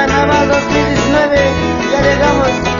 Carnaval 2019. Ya llegamos.